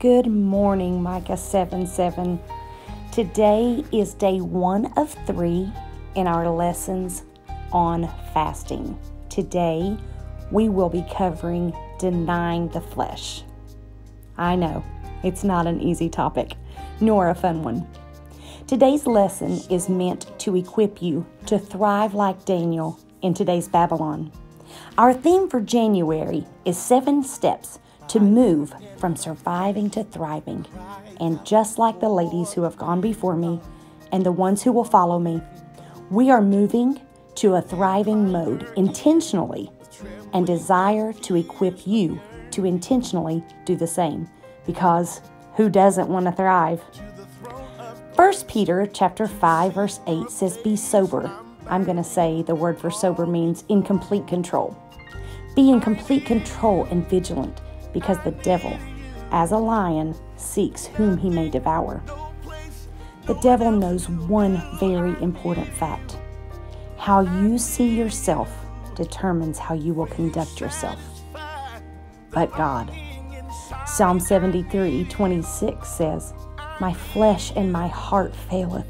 Good morning, Micah 7 7. Today is day one of three in our lessons on fasting. Today, we will be covering denying the flesh. I know it's not an easy topic, nor a fun one. Today's lesson is meant to equip you to thrive like Daniel in today's Babylon. Our theme for January is seven steps to move from surviving to thriving. And just like the ladies who have gone before me and the ones who will follow me, we are moving to a thriving mode intentionally and desire to equip you to intentionally do the same because who doesn't want to thrive? 1 Peter chapter 5 verse 8 says be sober. I'm going to say the word for sober means in complete control. Be in complete control and vigilant because the devil, as a lion, seeks whom he may devour. The devil knows one very important fact how you see yourself determines how you will conduct yourself. But God. Psalm 73 26 says, My flesh and my heart faileth,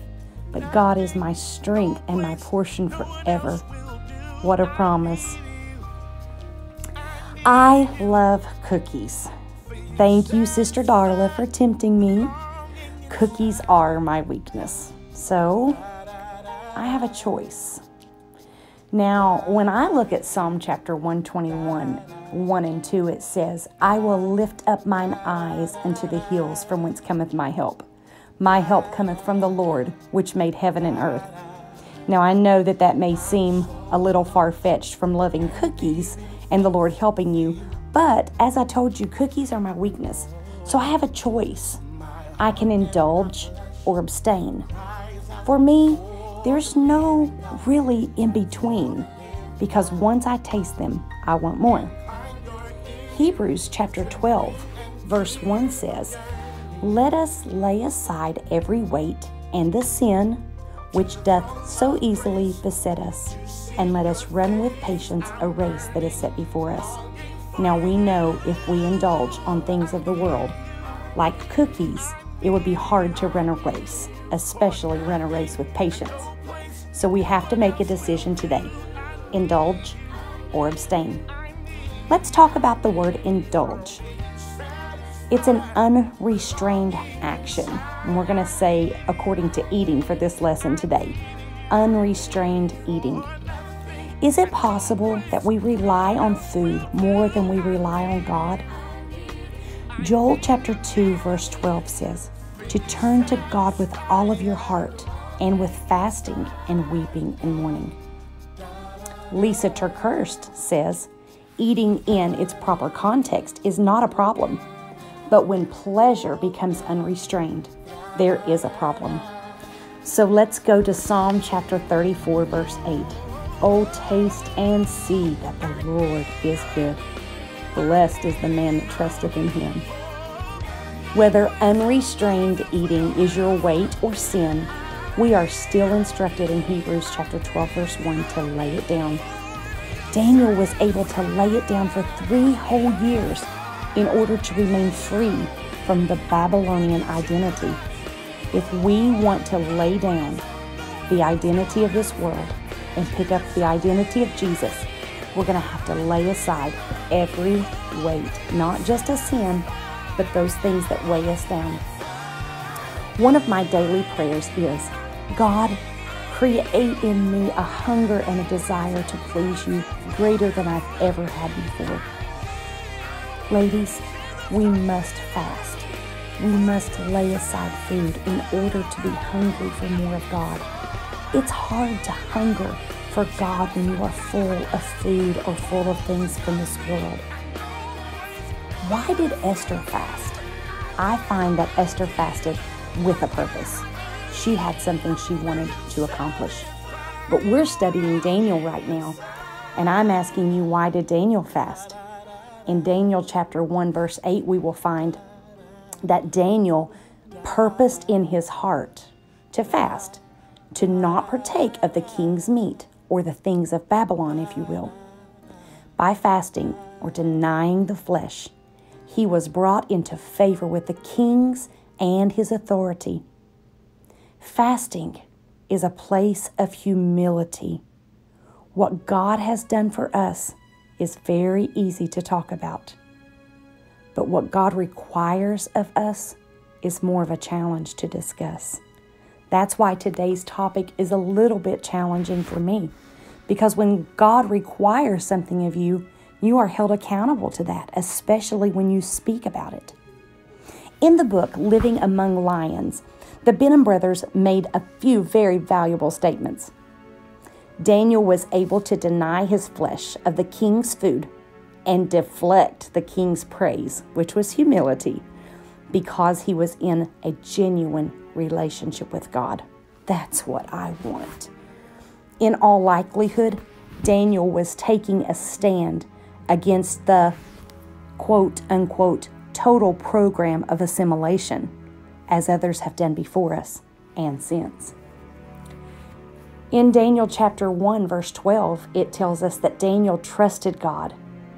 but God is my strength and my portion forever. What a promise. I love cookies. Thank you, Sister Darla, for tempting me. Cookies are my weakness. So I have a choice. Now, when I look at Psalm chapter 121, 1 and 2, it says, I will lift up mine eyes unto the hills from whence cometh my help. My help cometh from the Lord, which made heaven and earth. Now, I know that that may seem a little far fetched from loving cookies and the Lord helping you. But as I told you, cookies are my weakness. So I have a choice. I can indulge or abstain. For me, there's no really in between because once I taste them, I want more. Hebrews chapter 12, verse 1 says, Let us lay aside every weight and the sin which doth so easily beset us and let us run with patience a race that is set before us. Now we know if we indulge on things of the world, like cookies, it would be hard to run a race, especially run a race with patience. So we have to make a decision today indulge or abstain. Let's talk about the word indulge. It's an unrestrained action, and we're going to say according to eating for this lesson today unrestrained eating. Is it possible that we rely on food more than we rely on God? Joel chapter 2, verse 12 says, To turn to God with all of your heart and with fasting and weeping and mourning. Lisa TerKeurst says, Eating in its proper context is not a problem, but when pleasure becomes unrestrained, there is a problem. So let's go to Psalm chapter 34, verse 8. Oh, taste and see that the Lord is good. Blessed is the man that trusteth in him. Whether unrestrained eating is your weight or sin, we are still instructed in Hebrews chapter 12, verse 1 to lay it down. Daniel was able to lay it down for three whole years in order to remain free from the Babylonian identity. If we want to lay down the identity of this world and pick up the identity of Jesus, we're going to have to lay aside every weight, not just a sin, but those things that weigh us down. One of my daily prayers is God, create in me a hunger and a desire to please you greater than I've ever had before. Ladies, we must fast. We must lay aside food in order to be hungry for more of God. It's hard to hunger for God when you are full of food or full of things from this world. Why did Esther fast? I find that Esther fasted with a purpose. She had something she wanted to accomplish. But we're studying Daniel right now, and I'm asking you, why did Daniel fast? In Daniel chapter 1, verse 8, we will find that Daniel purposed in his heart to fast to not partake of the king's meat or the things of Babylon, if you will. By fasting or denying the flesh, he was brought into favor with the kings and his authority. Fasting is a place of humility. What God has done for us is very easy to talk about. But what God requires of us is more of a challenge to discuss. That's why today's topic is a little bit challenging for me. Because when God requires something of you, you are held accountable to that, especially when you speak about it. In the book Living Among Lions, the Benham brothers made a few very valuable statements. Daniel was able to deny his flesh of the king's food and deflect the king's praise, which was humility, because he was in a genuine relationship with God. That's what I want. In all likelihood, Daniel was taking a stand against the quote unquote total program of assimilation, as others have done before us and since. In Daniel chapter 1, verse 12, it tells us that Daniel trusted God.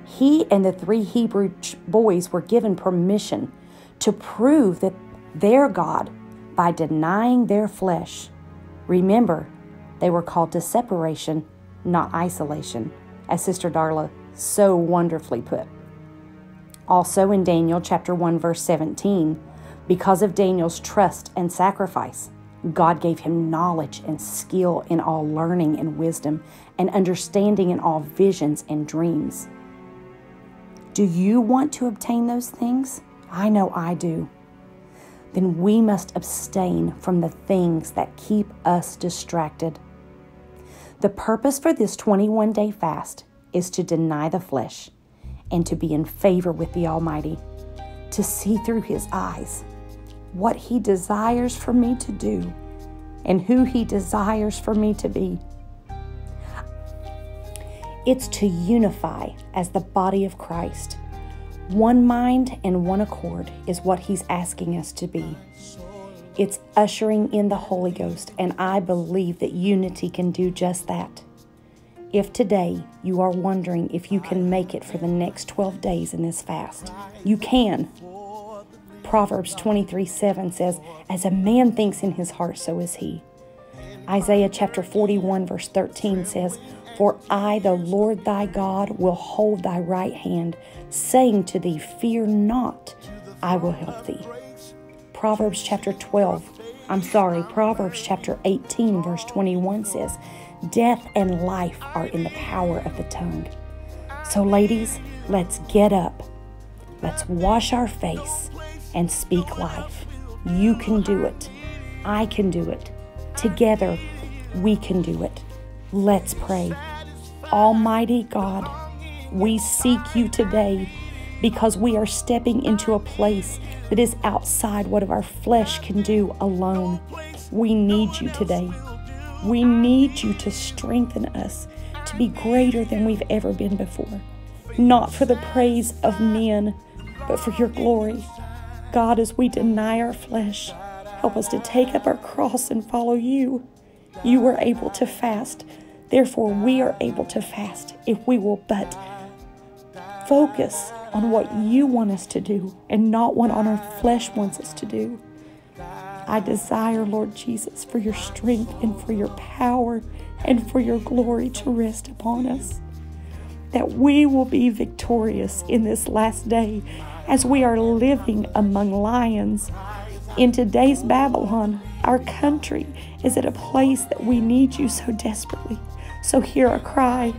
He and the three Hebrew boys were given permission to prove that their God by denying their flesh. Remember, they were called to separation, not isolation, as Sister Darla so wonderfully put. Also in Daniel chapter 1 verse 17, because of Daniel's trust and sacrifice, God gave him knowledge and skill in all learning and wisdom and understanding in all visions and dreams. Do you want to obtain those things? I know I do. Then we must abstain from the things that keep us distracted. The purpose for this 21 day fast is to deny the flesh and to be in favor with the Almighty, to see through His eyes what He desires for me to do and who He desires for me to be. It's to unify as the body of Christ. One mind and one accord is what He's asking us to be. It's ushering in the Holy Ghost, and I believe that unity can do just that. If today you are wondering if you can make it for the next 12 days in this fast, you can. Proverbs 23 7 says, As a man thinks in his heart, so is he. Isaiah chapter 41, verse 13 says, For I, the Lord thy God, will hold thy right hand, saying to thee, Fear not, I will help thee. Proverbs chapter 12, I'm sorry, Proverbs chapter 18, verse 21 says, Death and life are in the power of the tongue. So, ladies, let's get up. Let's wash our face and speak life. You can do it. I can do it. Together, we can do it. Let's pray. Almighty God, we seek you today because we are stepping into a place that is outside what our flesh can do alone. We need you today. We need you to strengthen us to be greater than we've ever been before, not for the praise of men, but for your glory. God, as we deny our flesh, help us to take up our cross and follow you. You were able to fast. Therefore, we are able to fast if we will but focus on what you want us to do and not what our flesh wants us to do. I desire, Lord Jesus, for your strength and for your power and for your glory to rest upon us. That we will be victorious in this last day as we are living among lions. In today's Babylon, our country is at a place that we need you so desperately. So hear our cry,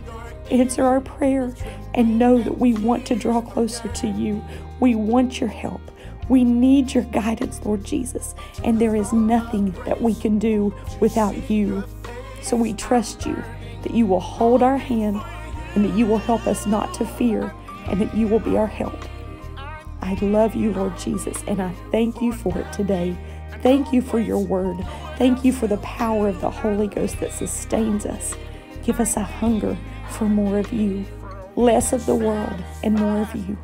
answer our prayer, and know that we want to draw closer to you. We want your help. We need your guidance, Lord Jesus, and there is nothing that we can do without you. So we trust you that you will hold our hand and that you will help us not to fear and that you will be our help. I love you, Lord Jesus, and I thank you for it today. Thank you for your word. Thank you for the power of the Holy Ghost that sustains us. Give us a hunger for more of you, less of the world, and more of you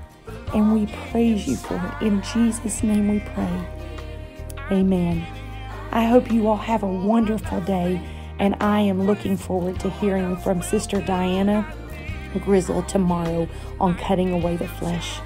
and we praise you for it. In Jesus' name we pray. Amen. I hope you all have a wonderful day, and I am looking forward to hearing from Sister Diana Grizzle tomorrow on cutting away the flesh.